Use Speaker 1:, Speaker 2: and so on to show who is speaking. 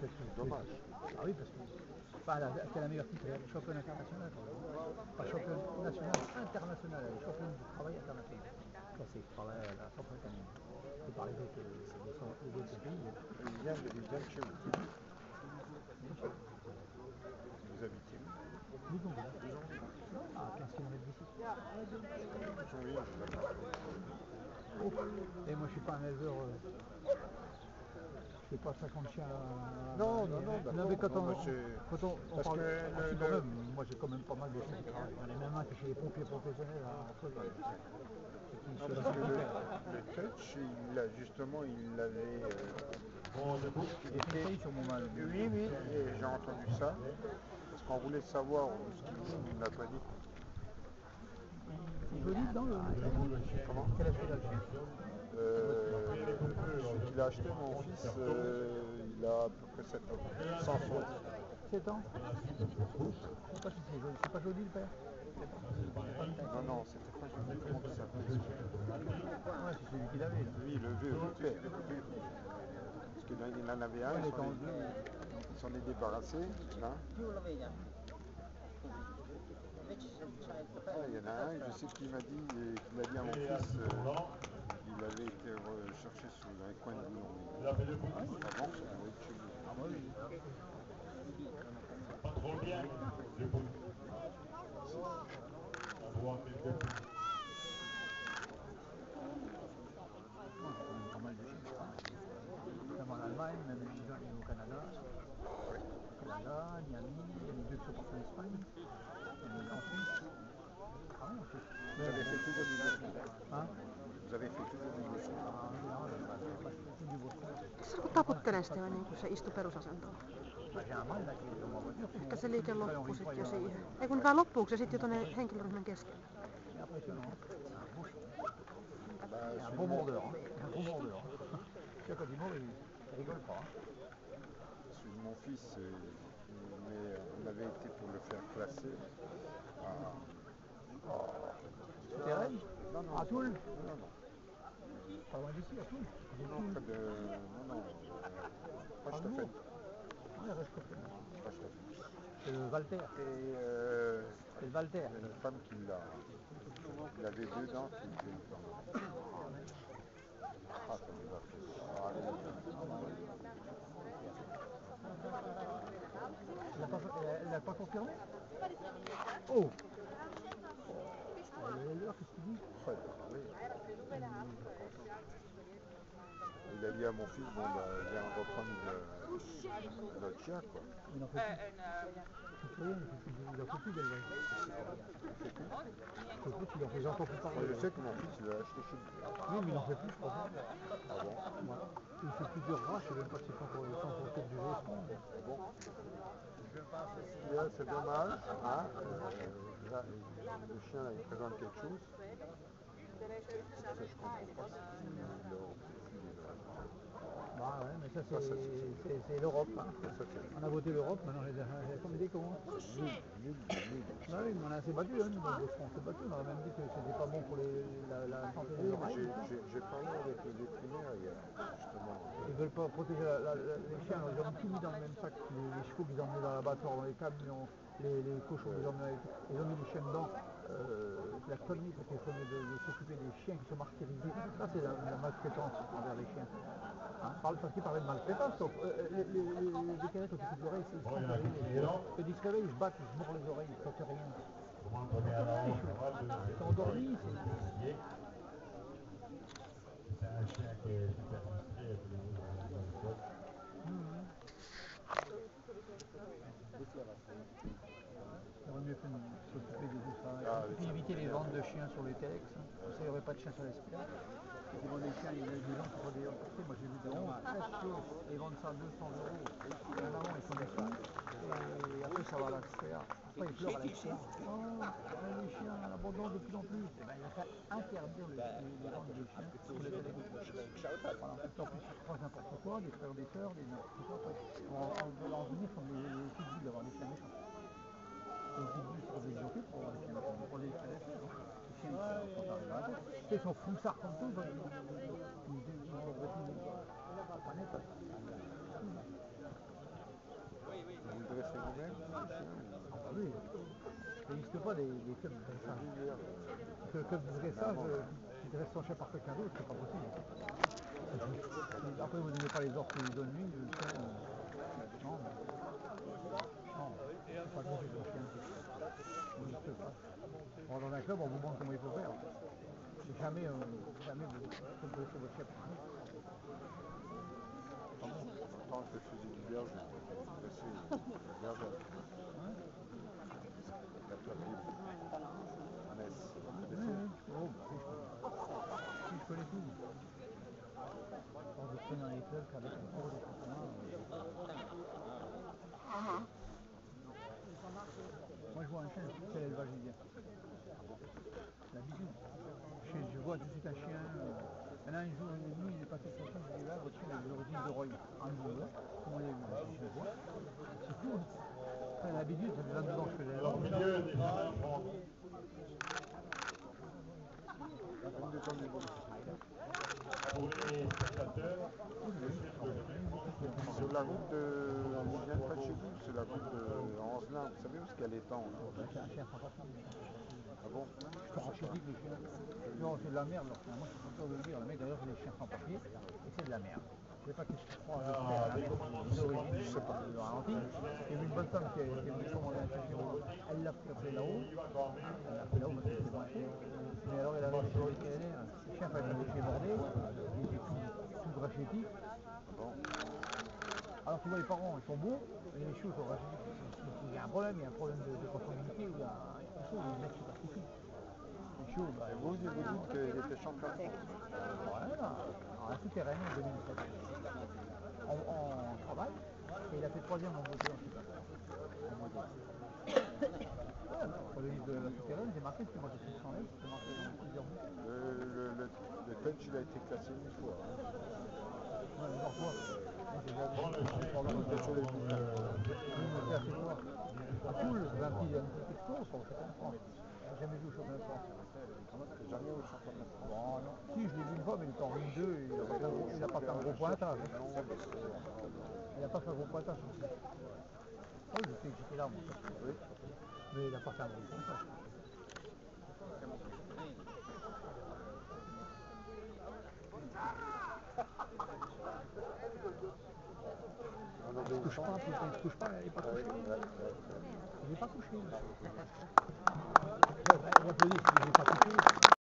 Speaker 1: parce que.
Speaker 2: Dommage.
Speaker 1: Ah oui, parce que. Enfin, la, quelle est la meilleure titre Le champion international. Pas champion national, international. Le champion du travail international. Ça, c'est le travail à la propre canine. C'est par les autres, les autres pays.
Speaker 2: Il vient de, de chez vous. Vous habitez où?
Speaker 1: Nous, donc, à 15 km d'ici. Et moi, je suis pas un éleveur. Euh, fais pas 50 chiens. à-
Speaker 2: Non, non, non,
Speaker 1: Non, mais quand on,
Speaker 2: c'est-
Speaker 1: quand on, on
Speaker 2: parce
Speaker 1: parle.
Speaker 2: que
Speaker 1: ah,
Speaker 2: le-
Speaker 1: quand même, moi, j'ai quand même pas mal de chiens qui travaillent. J'en ai même un qui est chez les pompiers professionnels à Folle.
Speaker 2: Non, parce que le, le touch, il a, justement, il l'avait. euh,
Speaker 1: une faillite sur mon mal.
Speaker 2: Oui, oui, j'ai entendu ça. Parce qu'on voulait savoir ce qu'il ne l'a pas dit.
Speaker 1: C'est joli, non le...
Speaker 2: Comment?
Speaker 1: Quel âge il a
Speaker 2: qu'il a acheté, mon fils, euh, il a à peu près 7 ans. Sans faute.
Speaker 1: 7 ans pas c'est pas joli le père
Speaker 2: Non, non, c'était pas joli. Comment il s'appelait
Speaker 1: Ouais, c'est celui qu'il avait là.
Speaker 2: Lui, le vieux, le père. Parce qu'il en- il en avait un,
Speaker 1: il
Speaker 2: il s'en
Speaker 1: en
Speaker 2: est- il débarrassé. Là.
Speaker 3: Il
Speaker 2: Ah, il y en a un, je sais qu'il m'a dit, qu'il a dit à mon fils, euh, il avait été chercher sur les coins de l'eau.
Speaker 1: Ah, ah Pas
Speaker 4: trop bien, le. On
Speaker 1: voit un peu pas mal de Même en Allemagne, même les Gijonnes au Canada. Au Canada, Miami, deux qui sont en Espagne. Et en Suisse. Ah,
Speaker 2: on fait.
Speaker 5: taputtelee sitä niin kuin se istui perusasentoon. Ehkä se liike loppuu sitten jo siihen. Ei kun vaan loppuu, se sitten jo tuonne henkilöryhmän kesken.
Speaker 2: Celui de mon fils, mais on avait été pour le faire classer à... Terrain ah,
Speaker 1: À Toul
Speaker 2: Non, non.
Speaker 1: Pas loin d'ici, à Toul.
Speaker 2: Non, près de... Non, non. euh, Pas Stoffen.
Speaker 1: Ouais, reste pas très loin. C'est le Walter.
Speaker 2: Et euh,
Speaker 1: C'est le Walter.
Speaker 2: il y a une femme qui l'a... Il avait deux dents qui étaient dans... Ah, ça nous a fait... Ah, elle
Speaker 1: l'a pas, elle- elle l'a pas confirmé? Oh Euh, L'heure, qu'est-ce qu'il dit
Speaker 2: Ouais, oui. Il a dit à mon fils, bon, bah, viens reprendre le- notre chien, quoi.
Speaker 1: Il n'en fait plus. C'est rien, il fait plus- il en fait plus d'élevage. Il fait plus, il en fait, j'entends plus parler.
Speaker 2: Moi, je sais que mon fils, il l'a acheté chez lui.
Speaker 1: Oui, mais il en fait plus, je crois.
Speaker 2: Ah bon
Speaker 1: Ouais. Il fait plusieurs races, je ne sais même pas s'ils sont pour ils sont pour le du jeu.
Speaker 2: Bon. Là, c'est dommage. Hein euh, là, le chien, là, il présente quelque chose. Ça, je comprends pas
Speaker 1: ça c'est l'Europe. Hein. On a voté l'Europe, maintenant les Américains des cons.
Speaker 2: Hein. Oh, non,
Speaker 1: ah oui, mais on a assez battu, hein, donc, on s'est battu, on a même dit que c'était pas bon pour les, la, la santé des
Speaker 2: J'ai parlé avec les vétérinaires hier, justement.
Speaker 1: Ils veulent pas protéger la- la- la- les chiens, ils ont tout mis dans le même sac, les, les chevaux qu'ils ont emmenés dans l'abattoir, dans les camions, les, les cochons qu'ils ils ont mis les chiens dedans. Euh, la connerie, c'est qu'il faut de, de s'occuper des chiens qui sont martyrisés. Ça, c'est la, la maltraitance envers les chiens. Hein, parle, parce qu'il parlait de maltraitance, donc, euh, les, les, les, les vétérinaires qui s'occupent des oreilles, c'est
Speaker 4: Bon, il y en a qui
Speaker 1: ils
Speaker 4: sont
Speaker 1: disent que là, ils se battent, ils se mordent les oreilles, ils ne rien. Ils sont endormis, c'est...
Speaker 4: C'est un chien qui est super musclé, et puis le rouge, on le voit.
Speaker 1: Il aurait mieux fait de s'occuper de tout ça.
Speaker 2: Ah,
Speaker 1: et puis
Speaker 2: oui,
Speaker 1: éviter les ventes de chiens sur les telex. hein. Ça, il n'y aurait pas de chiens sur l'espèce. Ils vendent des chiens, il y a des gens qui font des emportés. Moi, j'ai vu des gens très chauds et ils vendent ça à 200 euros. Et en avant, ils font des. Et après, ça va à la. Après, ils pleurent à la sphère. Oh, les chiens à l'abandon de plus en plus. Eh ben, il va interdire les, ventes de chiens sur les telex. Voilà. Donc, n'importe quoi, des frères, des sœurs, des n'importe quoi. Après, On, on veut en venir comme les, les pitbulls d'avoir des chiens méchants. Pour chiens pour les chiens Eso fusa con todo. Vous dressez vous-même oui. Pas des, des clubs. Le club de dressage qui dresse son chien par quelqu'un d'autre, c'est pas possible. Après, vous n'avez pas les ordres qu'ils donnent lui. Pas bon, Bon, dans un club, on vous montre comment il faut faire. Mais jamais, euh, jamais vous dressez votre
Speaker 2: contre, Tant que je faisais du berge, une berge
Speaker 1: Hein
Speaker 2: la clavier. Annès.
Speaker 1: Oui, oui. Oh, bah je connais. Si, je connais tout. Quand je traîne dans les clubs, championnats. euh. Moi, je vois un chien, je sais quel élevage il vient. La bijou. Je, je vois tout de suite un chien. Maintenant, un jour, lui, il est passé sur le je dis là, votre chien de Roy. En Bourg, comment il Je vois. C'est hein. Après, la bijou, ça fait 22 ans que je fais
Speaker 2: Une
Speaker 4: pour les spectateurs,
Speaker 2: Sur la route de. Vient de près de chez vous, c'est la route de Anzelin. Vous savez où est-ce
Speaker 1: un chien sans papier.
Speaker 2: Ah bon?
Speaker 1: Je te rachitique le chien. Non, c'est de la merde, chien. Moi, je suis content de le dire. Le mec, d'ailleurs, c'est des chiens sans papier. Et c'est de la merde. Je sais pas qu'est-ce qu'il croit.
Speaker 4: Ah, dès qu'on commence
Speaker 1: Une
Speaker 4: à
Speaker 1: origine, je sais pas. Le ralenti. Il y avait une bonne femme qui est est venue commander un chien chez moi. Elle l'a fait là-haut.
Speaker 4: il va quand même.
Speaker 1: Elle l'a fait là-haut parce que c'était moins cher. Mais alors, elle a réussi au vétérinaire. Le chien, fallait le chez bordé. Il était tout, tout. Alors, tu vois, les parents, ils sont. Mais les rachitiques. Il y a un problème. Il y a un problème de, de il y a il faut les mecs bah,
Speaker 2: vous, dites
Speaker 1: Voilà, en souterrain en 2007. En, en travail, et il a fait troisième en beauté sur le livre de la souterraine, j'ai marqué, parce que moi j'ai fait 100 lettres, j'ai marqué dans plusieurs bouquins.
Speaker 2: le, le, le, le coach, il a été classé une fois. hein.
Speaker 1: Si, je l'ai vu une fois, mais il était en Ligue 2 et il n'a pas, fait un gros- pointage. hein. Il n'a pas fait un gros pointage. Que j'étais là, moi. Mais il n'a pas fait un gros pointage.
Speaker 2: En
Speaker 1: Il ne touche
Speaker 2: obéissant.
Speaker 1: pas, putain, il ne touche